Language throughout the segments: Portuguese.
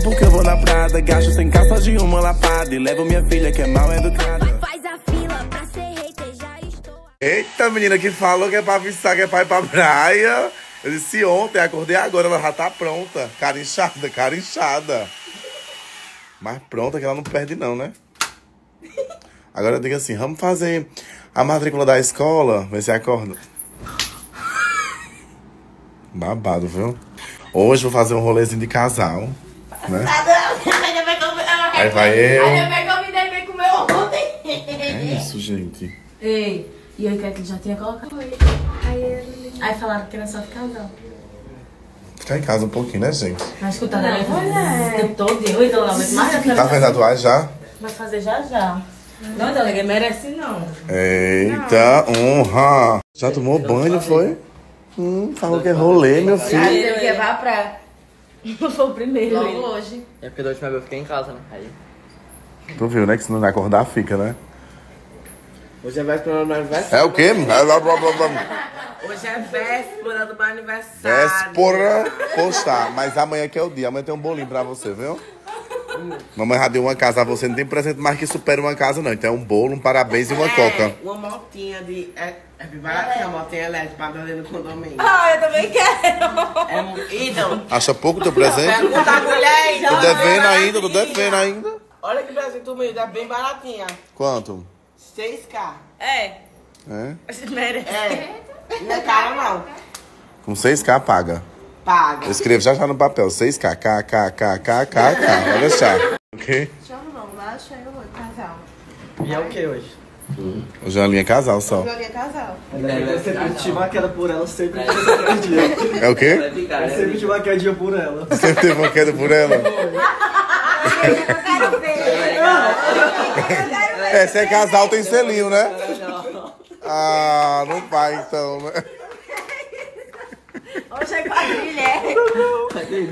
porque eu vou na prada. Gasto sem calça de uma lapada. E levo minha filha que é mal educada. Faz a fila pra ser hater, já estou. Eita, menina que falou que é pra avistar que é pra ir pra praia. Eu disse ontem, acordei agora, ela já tá pronta. Cara inchada, cara inchada. Mas pronta que ela não perde não, né? Agora eu digo assim, vamos fazer a matrícula da escola, ver se acorda. Babado, viu? Hoje vou fazer um rolezinho de casal, né? Eu Aí vai eu. Eu dei bem com o meu ontem. É isso, gente. Ei, e eu quero que ele já tinha colocado. Aí falaram que era só de casal. Ficar em casa um pouquinho, né, gente? Vai escutar da letra o tempo todo. Eu então não aguento mais. eu quero- Tá fazendo tatuagem já? Vai fazer já já. Não, então ninguém merece não. Eita, honra! Já tomou banho, foi? Hum, falou que é rolê, meu filho. Aí eu ia pra Não foi o primeiro. Logo ele. hoje. É porque da última vez eu fiquei em casa, né? Aí. Tu viu, né? Que se não acordar, fica, né? Hoje é véspera do meu aniversário. É o quê? É. Hoje é véspera do meu aniversário. Véspera postar. Mas amanhã que é o dia. Amanhã tem um bolinho pra você, viu? Mamãe já deu uma casa a você. Não tem presente mais que supera uma casa, não. Então é um bolo, um parabéns e uma coca. É, uma motinha de... É, é bem baratinha a motinha elétrica pra dentro do condomínio. Ah, eu também quero. É, então, Acha pouco o teu presente? pergunta a mulher aí. Tô tá devendo ainda, tô devendo ainda. Olha que presente humilde, é bem baratinha. Quanto? 6K. É, É? merece. É, não é caro não. Com 6K paga. Paga. Eu escrevo já já no papel. 6K, K, K, K, K, K, K. Vai deixar. Ok? Chama não, baixa o casal. E é o que hoje? Hoje é uma linha casal só. Joguei casal. Eu sempre Te maquiada por ela, sempre você dia. É o quê? Eu sempre te maquiadinha por ela. Sempre teve uma queda por ela? É, se é casal tem selinho, né? Ah, não vai então, né? É quadrilha.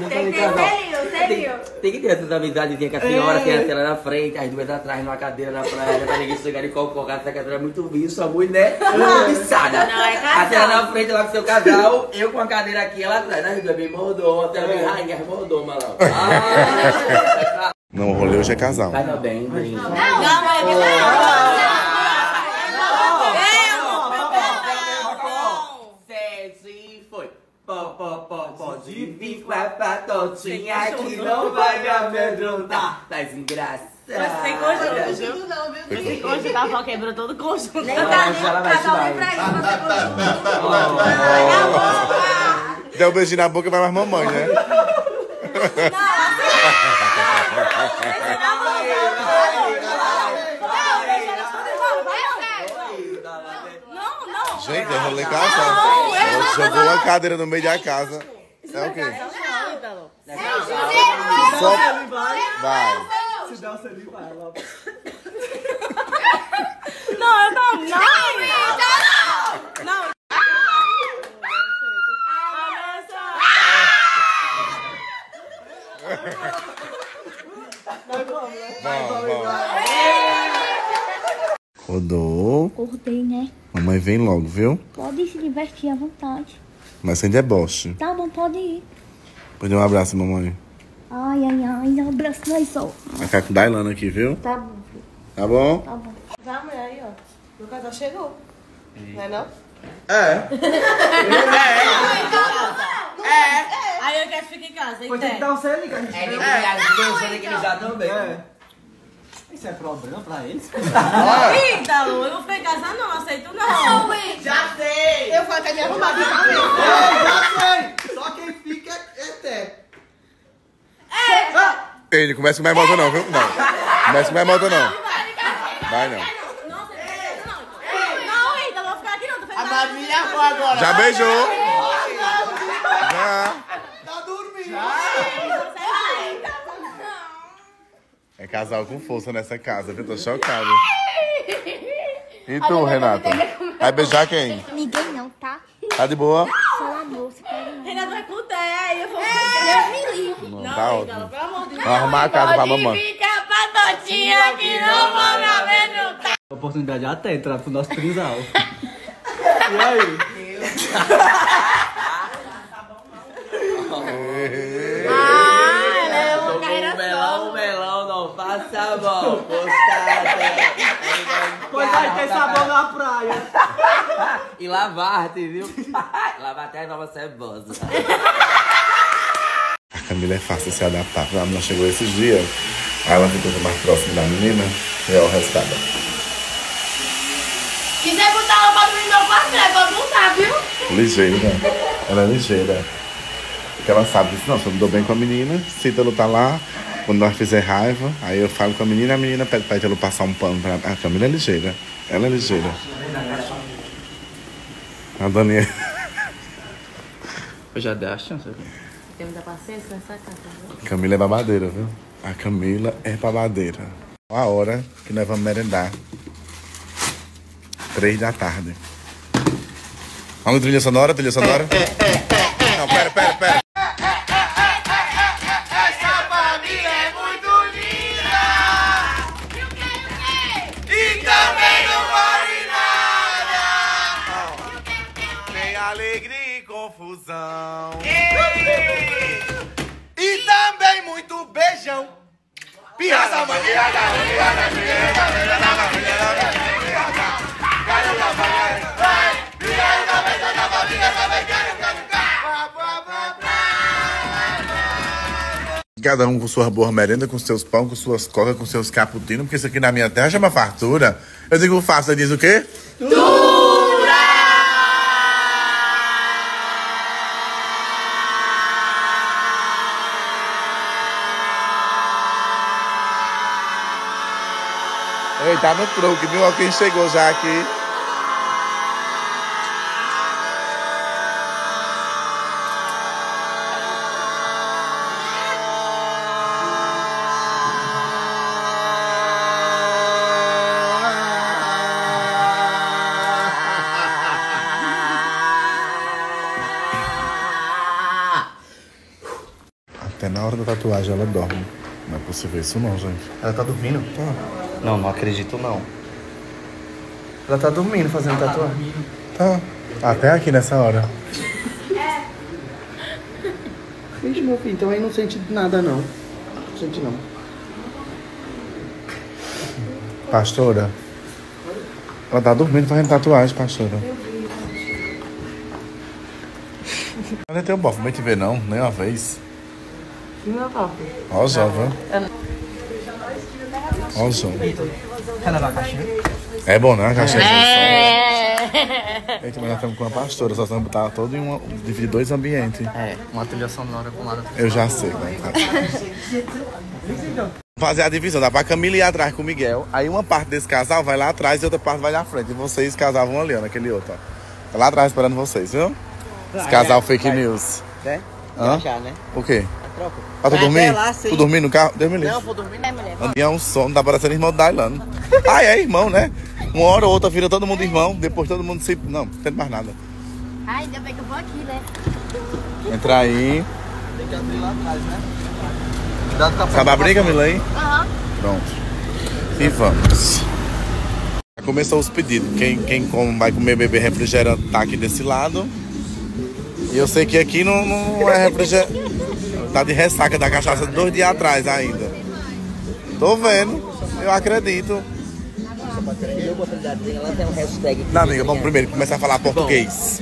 Tem que ter selinho, selinho. Tem que ter essas amizadezinhas com a senhora, tem a senhora na frente, as duas atrás, numa cadeira na praia, pra ninguém chegar de cocô, a secretária é muito viu, sua mulher cobiçada. Não, é casal. A senhora na frente lá com seu casal, eu com a cadeira aqui, ela atrás, as duas bem mordou, a senhora bem rainha, mordoma lá. Ah, Não, o rolê hoje é casal. Vai bem, bem. Não, mas é Sexo e foi. Pó, pó, pode vir com a patotinha que não vai me amedrontar. Mas engraçado. Mas tem conjunto, viu? Não, viu? Tem conjunto, a avó quebrou todo o conjunto. Nem ela vai te dar. Deu um beijinho na boca e vai mais mamãe, né? Não, não. Gente, é rolê casal. Ela jogou uma cadeira no meio da casa. É o quê? Só... Vai. Se der o selinho, vai. Ela... Não, eu não. Não, não. Não. Vamos, vamos. Rodou. Acordei, né? Mamãe vem logo, viu? Pode se divertir à vontade. Mas sem deboche. Tá bom, pode ir. Pode dar um abraço, mamãe. Ai, ai, ai, um abraço mais só. Vai ficar com Dailana aqui, viu? Tá bom, filho. Tá bom? Tá bom. Vai, mulher, aí, ó. Meu casal chegou. Não é não? É. Aí eu quero ficar em casa, Pois tem que dar o selinho, que a gente É, viu. ele as duas que ele já também. É. Isso é problema pra eles? Eita, Lu, eu não vou ficar em casa não, aceito não. Já sei! Eu falo que é de arrumar aqui Eu já sei! Só quem fica é Té. Ei, não começa com mais moto não, viu? Não. Começa com mais moto não. Vai não. Não, você não. Não, Eita, eu vou ficar aqui não, tô fazendo A nada. Marília foi agora. Já beijou? Já. Casal com força nessa casa, viu? Tô chocado. E tu, Renata? Vai beijar quem? Ninguém não, tá? Tá de boa? Só amor, você pode não. Renato vai com o Té, eu vou... Deus me livre. Não, Não, tá ótimo. pelo amor de Deus. Vamos arrumar a casa pra mamãe. Fica patotinha que não vão me amedrontar. A oportunidade até entrar pro nosso trisal. E aí? Ah, postada. Pois aí, tem sabão na praia. E lavar-te, viu? lavar até a nova cebosa. A Camila é fácil de se adaptar. A menina chegou esses dias, aí ela ficou mais próxima da menina e é o resultado. Quiser botar ela pra dormir no meu quarto, mulher, pode botar, viu? Ligeira. Ela é ligeira. Porque ela sabe disso, não, se eu me dou bem com a menina, se Ítalo tá lá, quando nós fizer raiva, aí eu falo com a menina, a menina pede pra Ítalo passar um pano pra. A Camila é ligeira. Ela é ligeira. A Daniela. Eu já dei a chance. Tem muita paciência nessa casa. viu? Camila é babadeira, viu? A Camila é babadeira. A hora que nós vamos merendar. Três da tarde. Vamos trilha sonora, trilha sonora? Não, pera, pera, pera. Cada um com sua boa merenda, com seus pão, com suas cocas, com seus caputinos, porque isso aqui na minha terra chama fartura. Eu digo faça, diz o quê? Ei, tá no truque, viu? Olha quem chegou já aqui. Até na hora da tatuagem ela dorme. Não é possível isso não, gente. Ela tá dormindo? Tá. Não, não acredito não. Ela tá dormindo fazendo tatuagem. Tá. Até aqui nessa hora. Vixe, meu filho, então aí não sente nada não. Não sente não. Pastora. Ela tá dormindo fazendo tatuagem, pastora. Eu nem tenho bofo, nem te ver não, nem uma vez. Ó o Zó, viu? Ó o Zó. Quer levar a caixinha? É bom, né? A caixinha é. Eita, mas nós estamos com uma pastora, só estamos botar todo em uma. dividir dois ambientes. É, uma trilha sonora com nada. Eu já sei, né? Fazer a divisão, dá pra Camila ir atrás com o Miguel. Aí uma parte desse casal vai lá atrás e outra parte vai na frente. E vocês, casal, vão ali, ó, naquele outro, ó. Tá lá atrás esperando vocês, viu? Esse casal fake news. É? Hã? Já, né? O quê? Troca. Ah, tu sim. Tu dormir no carro? Deus me livre. Não, vou dormir. É, mulher. Andinha é um som, tá parecendo irmão Dailano. Ah, é irmão, né? Uma hora ou outra vira todo mundo irmão, depois todo mundo se. Não, não tem mais nada. Ai, ainda bem que eu vou aqui, né? Entra aí. Tem que abrir lá atrás, né? Cuidado com a Sabe a briga, Mila aí? Aham. Pronto. E vamos. Começou os pedidos. Quem, quem come, vai comer bebê refrigerante tá aqui desse lado. E eu sei que aqui não, não é refrigerante. Tá de ressaca da cachaça dois dias atrás ainda. Tô vendo. Eu acredito. Não, amiga, vamos primeiro começar a falar português.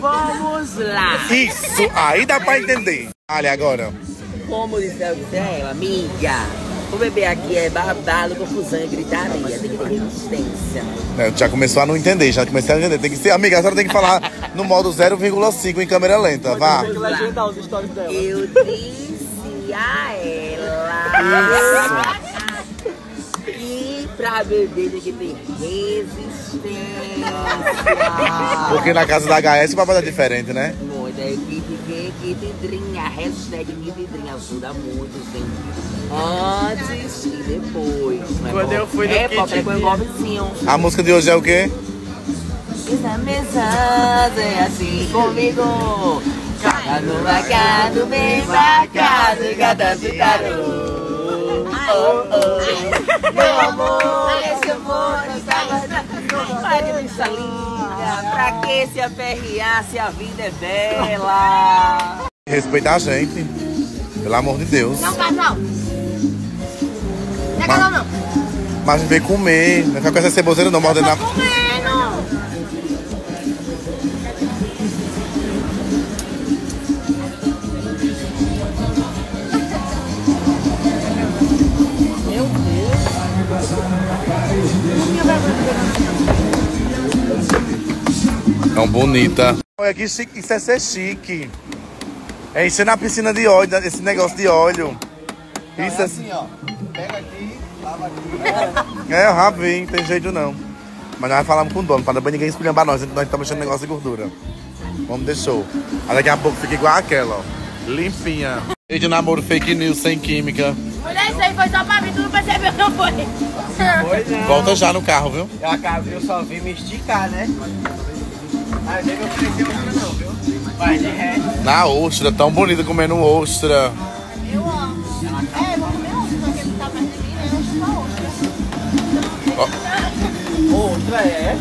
Vamos lá. Isso, aí dá pra entender. Olha agora. Como disse a ela, amiga, o bebê aqui é babado, confusão e gritaria, tem que ter resistência. É, Já começou a não entender, já comecei a entender. Tem que ser, amiga, a senhora tem que falar no modo 0,5 em câmera lenta, vá. Eu disse a ela que pra bebê tem que ter resistência. Porque na casa da HS o papai tá diferente, né? Muito, é que que que tidrinha, hashtag que tidrinha ajuda muito, gente. Antes e depois. Não é Quando bom? eu fui no É, com golpezinho. A música de hoje é o quê? Está pensando é assim comigo. Joga no marcado, bem marcado, cantando tarô. Oh, oh. Meu amor, esse amor linda, pra que se se a vida é bela? Respeitar a gente. Pelo amor de Deus. Não, casal. lá não. Mas vem comer. Não fica com essa ceboseira não, mordendo na... Comendo. Tão bonita. Olha que chique, isso é ser chique. É encher na piscina de óleo, esse negócio de óleo. Isso é assim, ó. Pega aqui, lava aqui. É, não tem jeito não. Mas nós falamos com o dono, para depois ninguém esculhambar nós, nós estamos mexendo negócio de gordura. Vamos deixou. Aí daqui a pouco fica igual aquela, ó. Limpinha. E de namoro fake news sem química. Mulher, isso aí foi só pra mim, tu não percebeu, não foi? Foi não. Volta já no carro, viu? Eu acabei, eu só vim me esticar, né? Ofereceu outra não, viu? Vai de. Na ostra, tão bonita comendo ostra. Eu amo. É, vou comer outro, só que ele tá perto de mim, né? Eu chupo a outra. Outra é.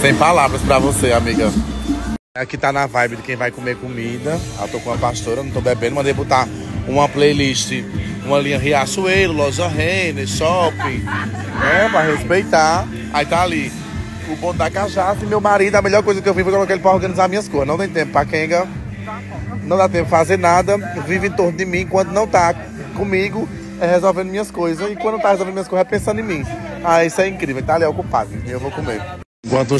Sem palavras pra você, amiga. Aqui tá na vibe de quem vai comer comida. Eu tô com a pastora, não tô bebendo. Mandei botar uma playlist, uma linha Riachuelo, Loja Renner, Shopping. É, pra respeitar. Aí tá ali. O bonde da cachaça e meu marido, a melhor coisa que eu fiz foi colocar ele pra organizar minhas coisas. Não tem tempo pra Kenga. Não dá tempo pra fazer nada. Vive em torno de mim enquanto não tá comigo. É resolvendo minhas coisas. E quando tá resolvendo minhas coisas, é pensando em mim. Ah, isso é incrível. Tá ali ocupado. E eu vou comer. Enquanto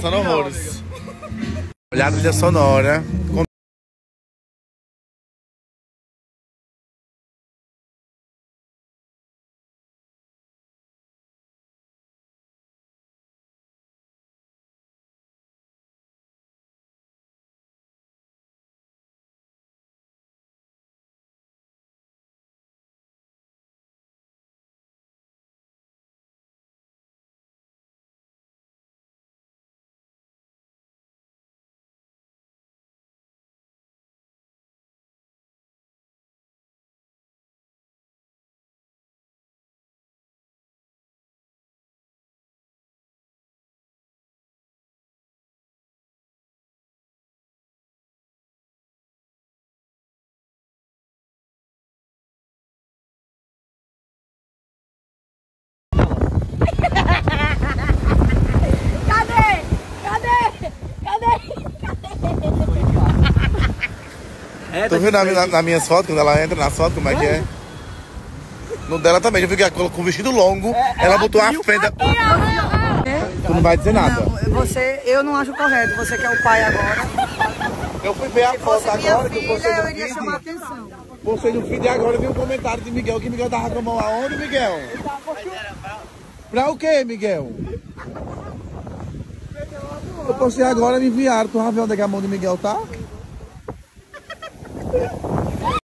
Passando horrores. Olhar a trilha sonora. Tu viu na, na, nas minhas fotos, quando ela entra nas fotos, como é que é? No dela também, eu vi que ela colocou um vestido longo, ela botou a fenda. Tu não vai dizer nada. Você, eu não acho correto. Você que é o pai agora. Eu fui ver a foto agora que eu filha, postei eu no iria chamar atenção. Postei no e agora eu vi um comentário de Miguel, que Miguel tava com a mão aonde, Miguel? Pra o quê, Miguel? Eu postei agora me enviaram. Tu já viu onde é que a mão de Miguel tá? Yeah.